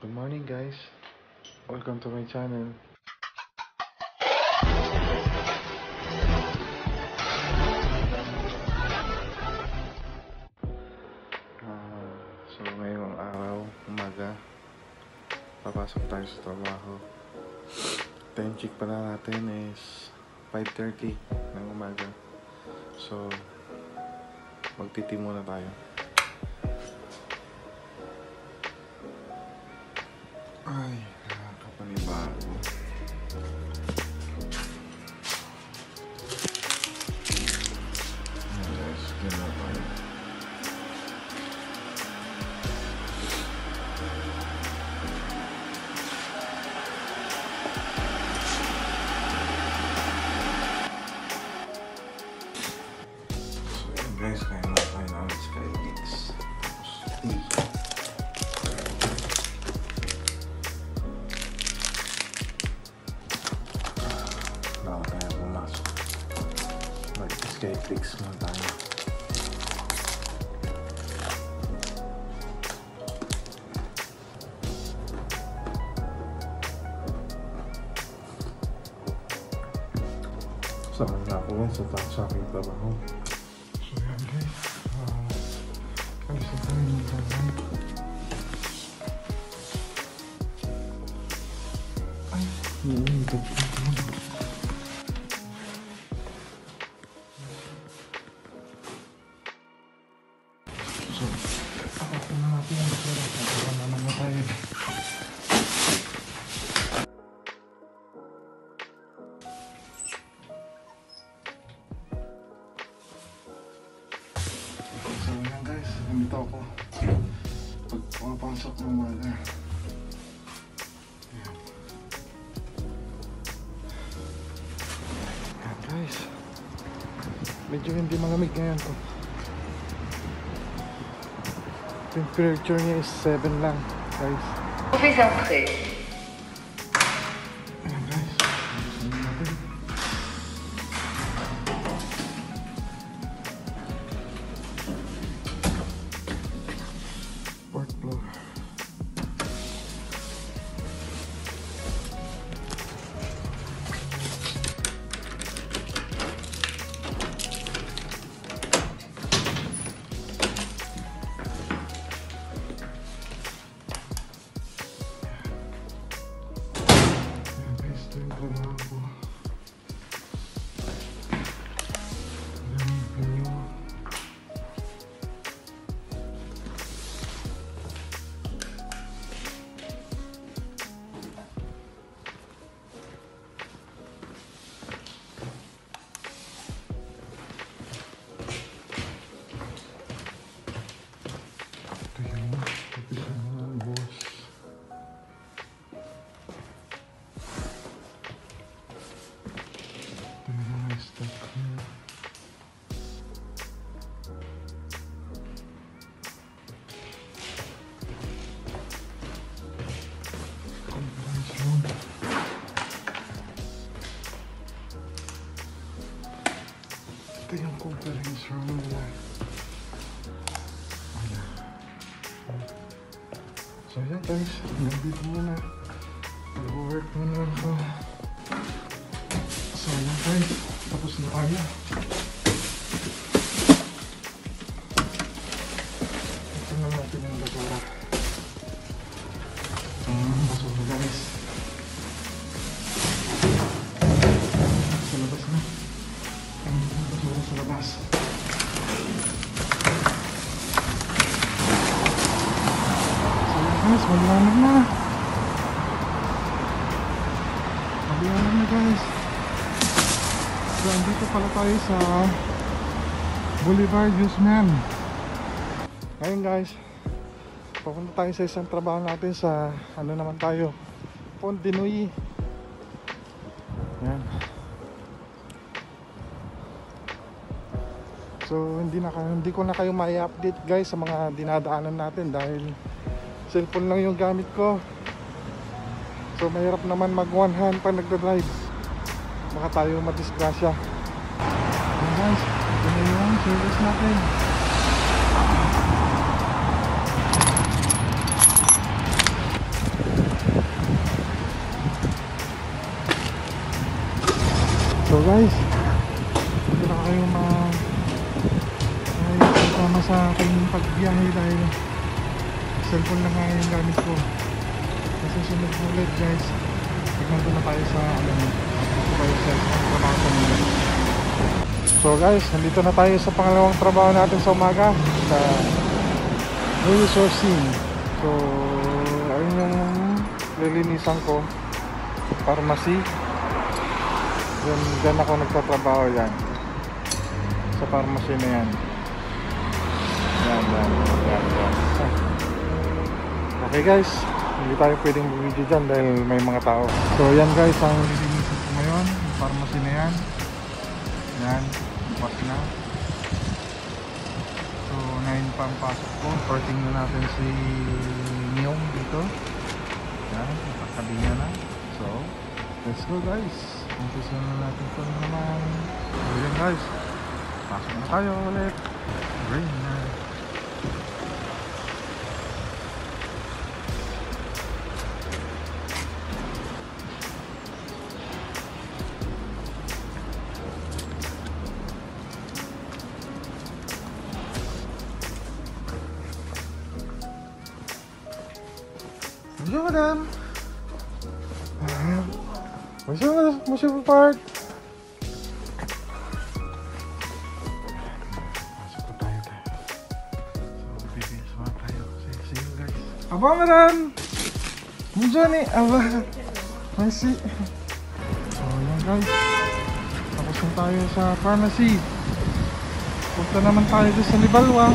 Good morning guys. Welcome to my channel. Ah, so ngayong araw, umaga, papasok tayo sa trabaho. Time check pala natin is 5.30 ng umaga. So, magtiti muna tayo. Ay, Sama na ako sa taas sa aking Pag pumapasok ng umaga. Ayan. Ayan guys. Medyo hindi malamig ngayon to. Temperature niya is 7 lang, guys. Pouvez entrer. Ito yung conference room nila. So yan guys, hanggang muna. Mag-work muna ako. So yan guys, tapos na tayo. So, andito pala tayo sa Boulevard Guzman. Ngayon guys, papunta tayo sa isang trabaho natin sa ano naman tayo, Pont. Yan. So, hindi na hindi ko na kayo may update guys sa mga dinadaanan natin dahil cellphone lang yung gamit ko. So, mahirap naman mag one hand pag nagda-drive baka tayo madisgrasya. Yun guys. Ito na yung service natin eh. so guys. Hindi na kayo ma ay sa aking pagbiyahe dahil cellphone na nga yung gamit ko. Nasusunod ulit guys. Tignan na tayo sa ano So guys, nandito na tayo sa pangalawang trabaho natin sa umaga sa New Sourcing. So, ayun yung lilinisan ko pharmacy. Diyan, diyan ako nagtatrabaho yan. Sa pharmacy na yan. Yan yan yan, yan. okay guys hindi tayo pwedeng video dyan dahil may mga tao. So yan guys ang lilinisan ko ngayon yung pharmacy na yan yan bukas na so 9 pa ang pasok ko parting na natin si Neong dito yan, nakakabi niya na. So, let's go guys. Umpisa na natin ito naman. So yan guys. Pasok na tayo ulit. Green na. Bonjour madame. Bonjour monsieur guys. Aba madam! Bonjour ni, aba. Merci. So, yan guys. Tapos na tayo sa pharmacy. Punta naman tayo sa Libalwa.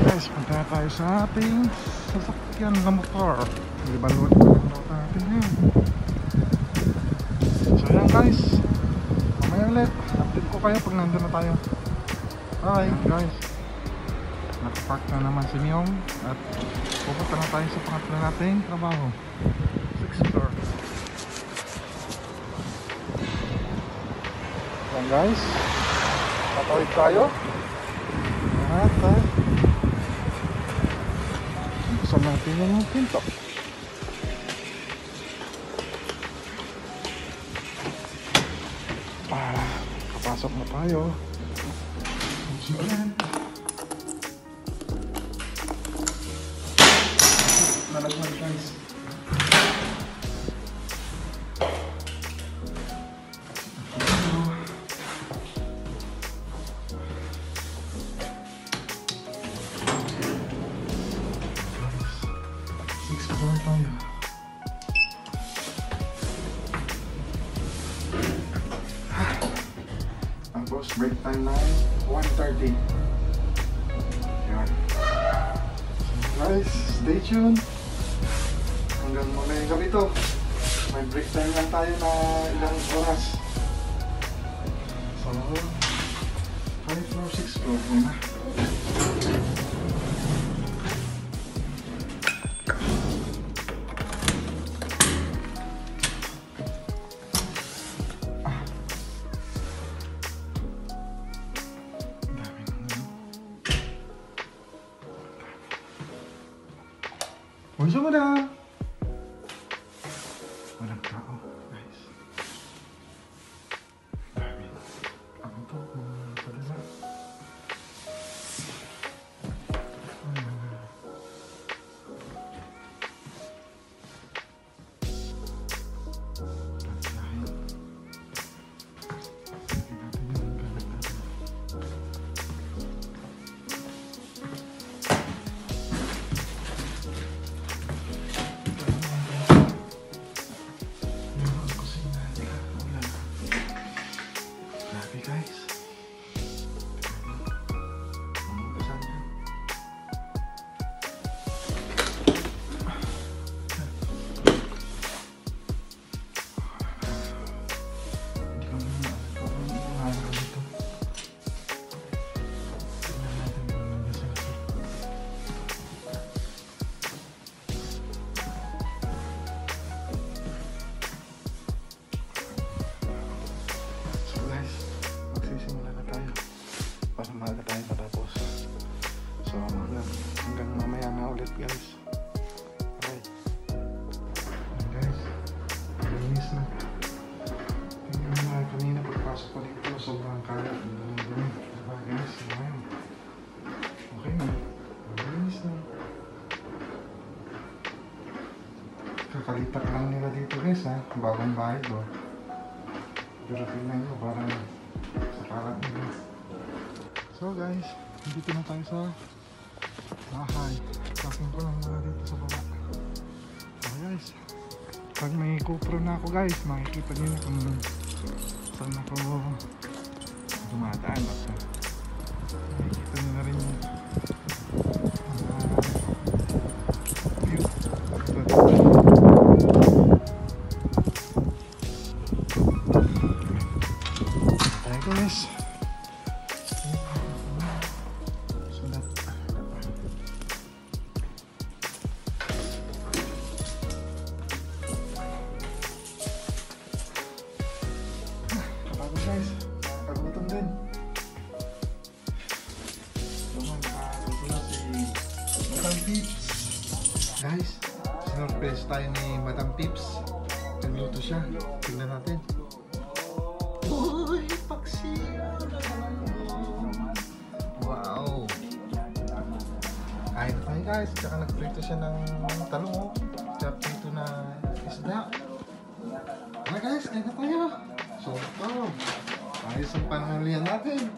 Guys, punta na tayo sa ating sasakyan na motor. Libalwa na natin yun. So yan guys. Mamaya ulit. Update ko kayo pag nandun na tayo. Bye guys. Nakapark na naman si Myong at pupunta na tayo sa pangatlo nating trabaho. 6th floor. Yan guys. Tatawid tayo. At buksan natin yung pinto. Para kapasok na tayo. 1.30. Yan. Guys, stay tuned. Hanggang mamaya gabi to. May break time lang tayo na ilang oras. So, 5 floor, 6 floor muna. Bonjour madame! Walang Kakalipat lang nila dito guys ha. Bagong bahay do. Pero tingnan nyo parang sa kalat nila. So guys, dito na tayo sa bahay. Sakin ko lang muna dito sa baba. So guys, pag may GoPro na ako guys, makikita niyo na kung saan ako dumadaan. At sinurpresa tayo ni Madam Pips. Nagluto siya. Tingnan natin. Uy, paksi! Wow! Kain tayo guys. Tsaka nagprito siya ng talong. oh. Tsaka prito na isda. Tara guys, kain na tayo. So, ito. Ayos ang panghalian natin.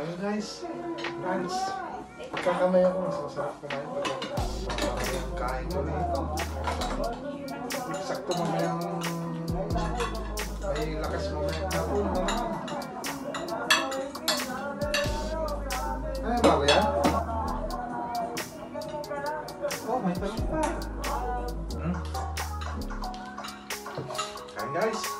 Ayun guys, fans. Kakamay ako, masasarap ka na yun. Kain ko na ito. Sakto mamayang may lakas mamayang kapon na naman. Ano yung bago yan? Oh, may tanong pa. Hmm? Kain guys.